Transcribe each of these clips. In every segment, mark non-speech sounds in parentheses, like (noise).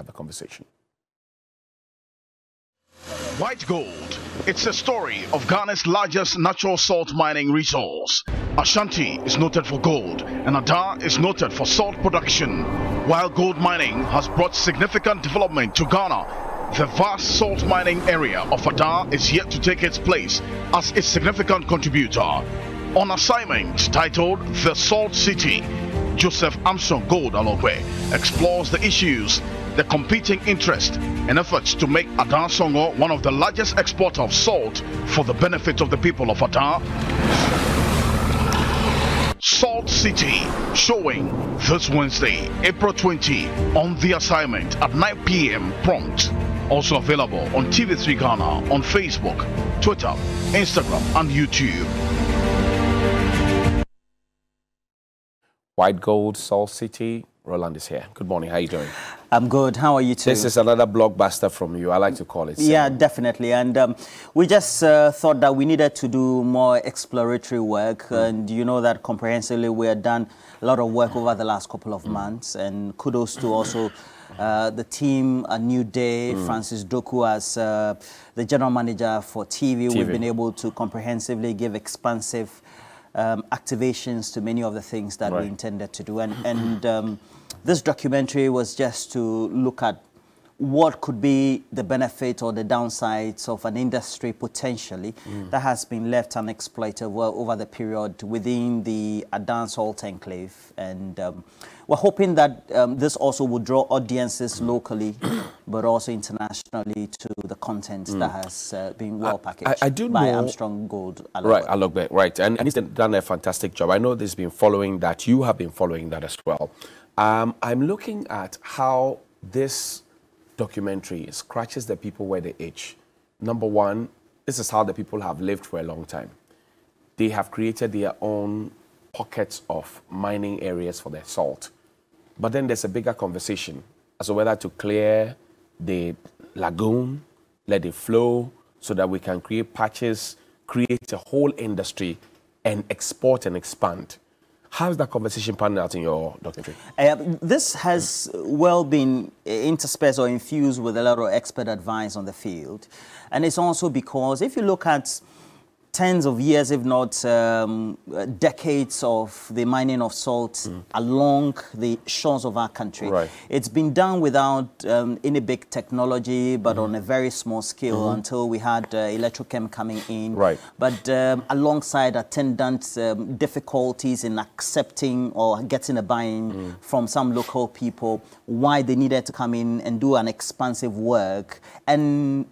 a conversation. White gold. It's a story of Ghana's largest natural salt mining resource. Ashanti is noted for gold, and Ada is noted for salt production. While gold mining has brought significant development to Ghana, the vast salt mining area of Ada is yet to take its place as a significant contributor. On assignment titled The Salt City, Joseph Armstrong Gold Alogbe explores the issues the competing interest in efforts to make Ada Songor one of the largest exporters of salt for the benefit of the people of Ada. Salt City showing this Wednesday, April 20 on the assignment at 9 p.m. prompt. Also available on TV3 Ghana on Facebook, Twitter, Instagram, and YouTube. White Gold, Salt City, Roland is here. Good morning. How are you doing? I'm good. How are you too? This is another blockbuster from you. I like to call it. Yeah, definitely. And um, we just uh, thought that we needed to do more exploratory work. Mm. And you know that comprehensively we have done a lot of work over the last couple of mm. months. And kudos to also uh, the team, A New Day, mm. Francis Doku as uh, the general manager for TV. TV. We've been able to comprehensively give expansive um, activations to many of the things that right. we intended to do. And, and um, this documentary was just to look at what could be the benefit or the downsides of an industry potentially mm. that has been left unexploited well over the period within the Adan Salt Enclave. And um, we're hoping that um, this also will draw audiences locally, (clears throat) but also internationally to the content mm. that has uh, been well packaged I, I do by know, Armstrong Gold. Alogbe. Right, Alogbe, right. And, and he's done a fantastic job. I know this has been following that. You have been following that as well. Um, I'm looking at how this documentary scratches the people where they itch. Number one, this is how the people have lived for a long time. They have created their own pockets of mining areas for their salt. But then there's a bigger conversation as to whether to clear the lagoon, let it flow, so that we can create patches, create a whole industry, and export and expand. How's that conversation panning out in your documentary? Uh, this has well been interspersed or infused with a lot of expert advice on the field. And it's also because if you look at tens of years, if not um, decades, of the mining of salt mm. along the shores of our country. Right. It's been done without um, any big technology, but mm. on a very small scale mm -hmm. until we had uh, Electrochem coming in. Right. But um, alongside attendant um, difficulties in accepting or getting a buy-in mm. from some local people, why they needed to come in and do an expansive work and,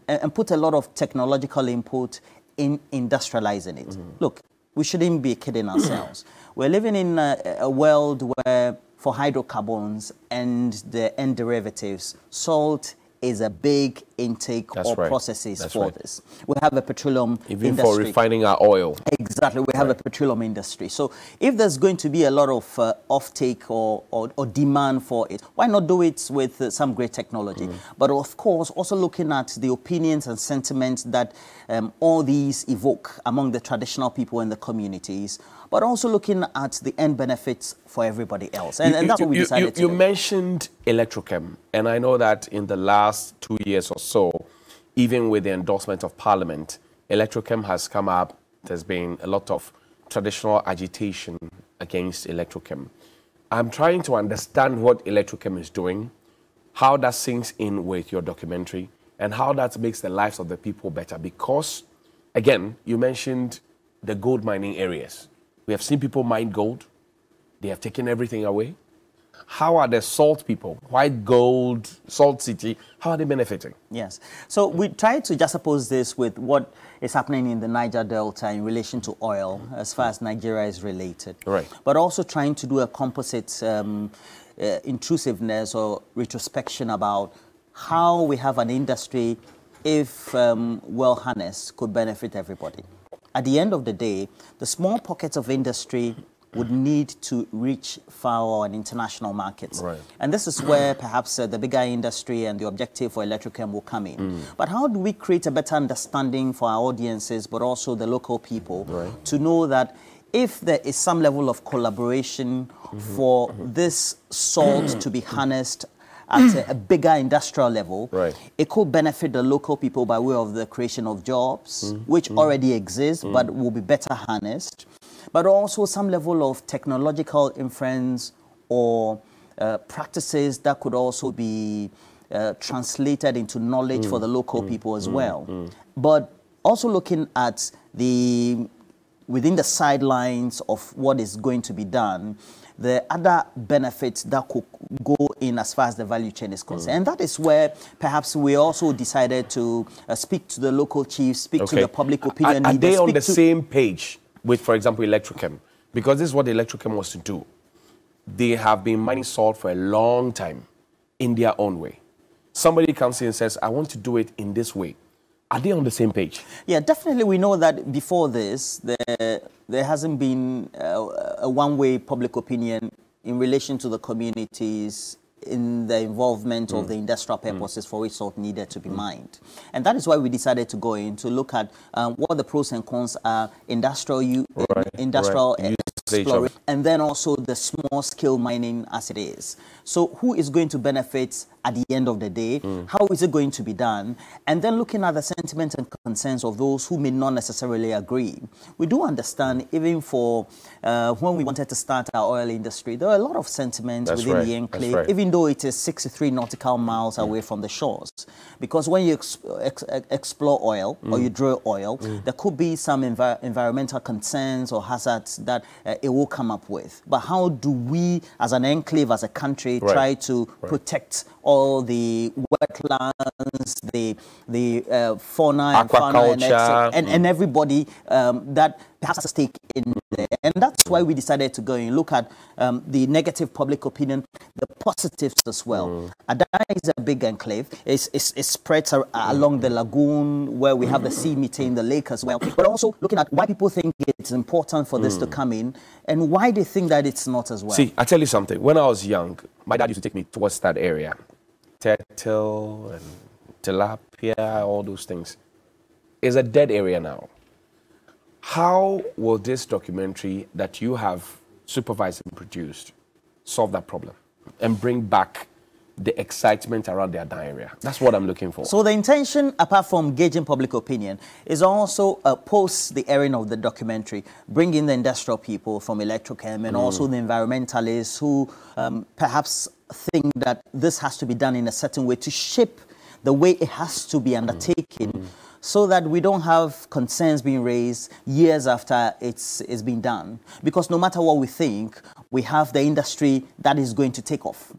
and put a lot of technological input in industrializing it. Mm -hmm. Look, we shouldn't be kidding ourselves. (clears throat) We're living in a, a world where for hydrocarbons and the end derivatives, salt is a big intake That's or right. processes That's for right. this. We have a petroleum Even industry. for refining our oil. Exactly. We have right. a petroleum industry. So if there's going to be a lot of uh, offtake or, or, or, demand for it, why not do it with uh, some great technology? Mm. But of course, also looking at the opinions and sentiments that um, all these evoke among the traditional people in the communities but also looking at the end benefits for everybody else. And, you, and that's you, what we decided you, to you do. mentioned Electrochem, and I know that in the last two years or so, even with the endorsement of Parliament, Electrochem has come up. There's been a lot of traditional agitation against Electrochem. I'm trying to understand what Electrochem is doing, how that sinks in with your documentary, and how that makes the lives of the people better. Because, again, you mentioned the gold mining areas. We have seen people mine gold. They have taken everything away. How are the salt people, white gold, salt city, how are they benefiting? Yes. So we try to juxtapose this with what is happening in the Niger Delta in relation to oil, as far as Nigeria is related. Right. But also trying to do a composite um, uh, intrusiveness or retrospection about how we have an industry, if um, well harnessed, could benefit everybody at the end of the day, the small pockets of industry would need to reach far and international markets. Right. And this is where perhaps uh, the bigger industry and the objective for Electrochem will come in. Mm. But how do we create a better understanding for our audiences, but also the local people, right. to know that if there is some level of collaboration mm -hmm. for mm -hmm. this salt to be harnessed at mm. a, a bigger industrial level, Right. it could benefit the local people by way of the creation of jobs, Mm. which mm-hmm. already exist but mm. will be better harnessed, but also some level of technological inference or uh, practices that could also be uh, translated into knowledge for mm. the local people as well. But also looking at the within the sidelines of what is going to be done, the other benefits that could go in as far as the value chain is concerned. And that is where perhaps we also decided to uh, speak to the local chiefs, speak to the public opinion Are, are they on the same page with, for example, Electrochem? Because this is what Electrochem wants to do. They have been mining salt for a long time in their own way. Somebody comes in and says, I want to do it in this way. Are they on the same page? Yeah, definitely. We know that before this, there, there hasn't been uh, a one-way public opinion in relation to the communities in the involvement of the industrial purposes for which salt needed to be mined. And that is why we decided to go in to look at um, what the pros and cons are, industrial, u- industrial right. Exploration, and then also the small-scale mining as it is. So who is going to benefit at the end of the day? How is it going to be done? And then looking at the sentiments and concerns of those who may not necessarily agree. We do understand, even for uh, when we wanted to start our oil industry, there are a lot of sentiments That's within right, the enclave, right. even though it is 63 nautical miles away from the shores. Because when you ex- ex- ex- explore oil or Mm. you drill oil, there could be some envi- environmental concerns or hazards that uh, it will come up with. But how do we, as an enclave, as a country, Right. try to protect all the wetlands, the the uh, fauna and fauna and, ex- Aquaculture. and, and everybody um, that has a stake in there. And that's why we decided to go and look at um, the negative public opinion, the positives as well. Mm. Adana is a big enclave. It's, it's, it spreads ar- along the lagoon where we have the sea meeting, the lake as well. But also looking at why people think it's important for this to come in and why they think that it's not as well. Mm. See, I tell you something. When I was young, my dad used to take me towards that area. Turtle and tilapia, all those things. is a dead area now. How will this documentary that you have supervised and produced solve that problem and bring back the excitement around their area? That's what I'm looking for. So the intention, apart from gauging public opinion, is also uh, post the airing of the documentary, bring in the industrial people from Electrochem and also the environmentalists who um, perhaps think that this has to be done in a certain way to shape the way it has to be undertaken. Mm. So that we don't have concerns being raised years after it's, it's been done. Because no matter what we think, we have the industry that is going to take off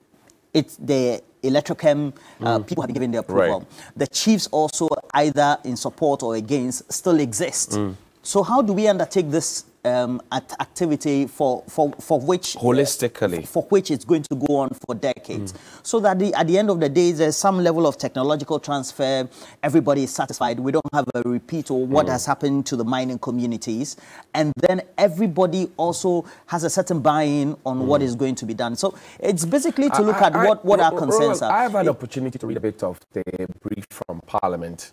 it's the electrochem uh, mm. people have been given their approval. Right. The chiefs also either in support or against still exist. Mm. So how do we undertake this um, at activity for, for, for which uh, Holistically. for which it's going to go on for decades, mm. so that the, at the end of the day there's some level of technological transfer. Everybody is satisfied. We don't have a repeat of what mm. has happened to the mining communities, and then everybody also has a certain buy-in on what mm. is going to be done. So it's basically to look I- at I- what, what our concerns are. I've had the opportunity to read a bit of the brief from Parliament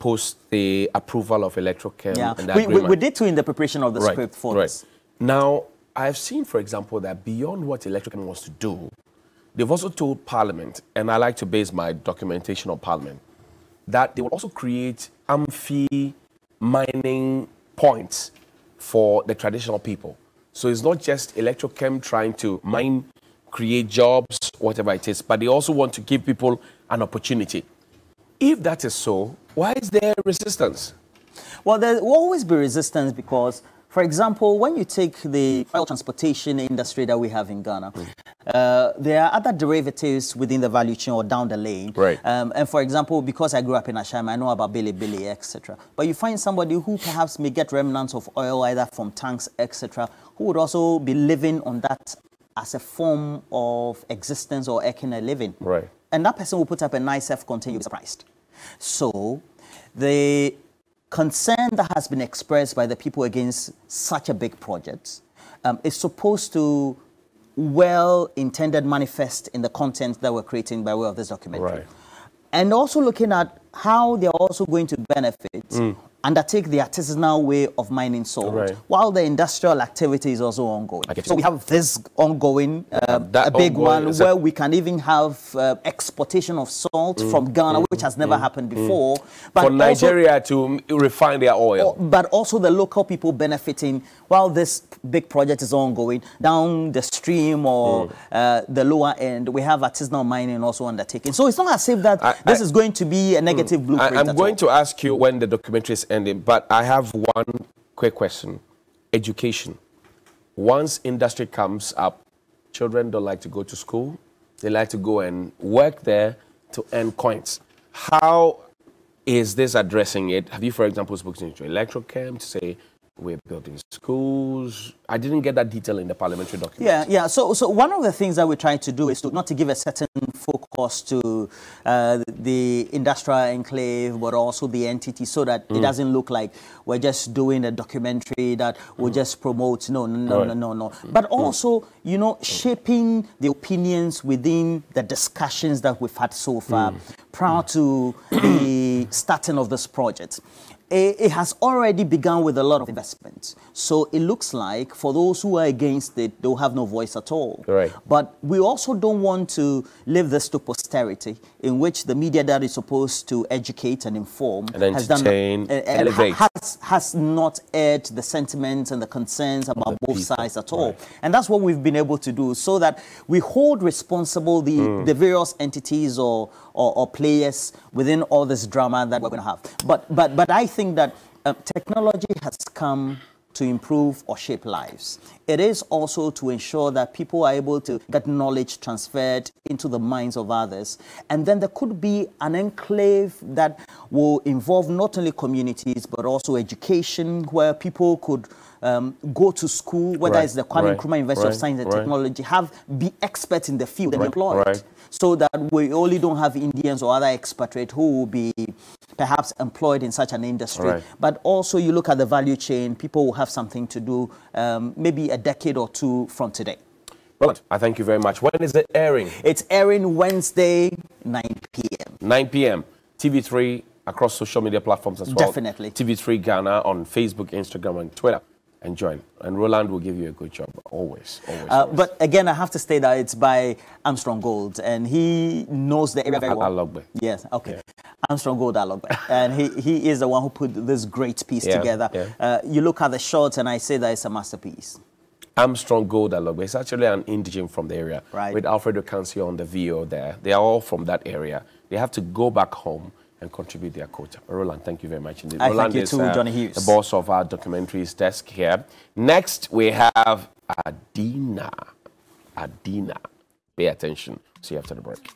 post the approval of Electrochem Yeah, and we, we, we did too in the preparation of the script for this. Now, I've seen, for example, that beyond what Electrochem wants to do, they've also told Parliament, and I like to base my documentation on Parliament, that they will also create amphi mining points for the traditional people. So it's not just Electrochem trying to mine, create jobs, whatever it is, but they also want to give people an opportunity. If that is so, why is there resistance? Well, there will always be resistance because, for example, when you take the oil transportation industry that we have in Ghana, uh, there are other derivatives within the value chain or down the lane. Right. Um, and for example, because I grew up in Asham, I know about Billy Billy, etc. But you find somebody who perhaps may get remnants of oil either from tanks, etc., who would also be living on that as a form of existence or earning a living. Right. And that person will put up a nice self-contained, you'll be surprised. So the concern that has been expressed by the people against such a big project um, is supposed to well-intended manifest in the content that we're creating by way of this documentary. Right. And also looking at how they're also going to benefit undertake the artisanal way of mining salt, Right. while the industrial activity is also ongoing. So we have this ongoing, uh, a big ongoing one, where we can even have uh, exportation of salt from Ghana, which has never happened before. But Mm, For also- Nigeria to refine their oil. but also the local people benefiting while this big project is ongoing down the stream or Mm. uh, the lower end we have artisanal mining also undertaken so it's not as if that I- this I- is going to be a negative I, blueprint I'm at going all. to ask you when the documentary is ending, but I have one quick question. Education. Once industry comes up, children don't like to go to school. They like to go and work there to earn coins. How is this addressing it? Have you, for example, spoken to Electrochem to say we're building schools? I didn't get that detail in the parliamentary document. Yeah, yeah. So, so one of the things that we're trying to do is to not to give a certain focus to uh, the industrial enclave, but also the entity, so that Mm. it doesn't look like we're just doing a documentary that will mm. just promote. No, no, no, Right. no, no, no. But mm. also, you know, shaping the opinions within the discussions that we've had so far prior to the starting of this project it, it has already begun with a lot of investment. So it looks like for those who are against it, they'll have no voice at all. Right. But we also don't want to leave this to posterity, in which the media that is supposed to educate and inform And has done uh, uh, elevate. has, has not aired the sentiments and the concerns about the both people. sides at all. And that's what we've been able to do, so that we hold responsible the, Mm. the various entities or, or, or players within all this drama that we're going to have. But, but, but I think that uh, technology has come to improve or shape lives. It is also to ensure that people are able to get knowledge transferred into the minds of others. And then there could be an enclave that will involve not only communities but also education, where people could um, go to school, whether Right, it's the Kwame right, Nkrumah University right, of Science and. Technology, have be experts in the field and employed. So that we only don't have Indians or other expatriates who will be perhaps employed in such an industry. But also, you look at the value chain, people will have something to do um, maybe a decade or two from today. Well, I thank you very much. When is it airing? It's airing Wednesday, 9 p.m. 9 p.m. TV3 across social media platforms as well. Definitely. TV3 Ghana on Facebook, Instagram, and Twitter. And join. And Roland will give you a good job. Always. Always. Uh, always. but again, I have to say that it's by Armstrong Gold, and he knows the area very well. Alogbe. Yes, okay. Armstrong Gold Alogbe. (laughs) and he, he is the one who put this great piece Yeah, together. yeah. Uh, you look at the shots, and I say that it's a masterpiece. Armstrong Gold Alogbe. It's actually an indigent from the area. Right. With Alfredo Cancio on the VO there. They are all from that area. They have to go back home and contribute their quota. Roland, thank you very much indeed. I thank Roland you is too, uh, Johnny Hughes. the boss of our documentaries desk here. Next, we have Adina. Adina. Pay attention. See you after the break.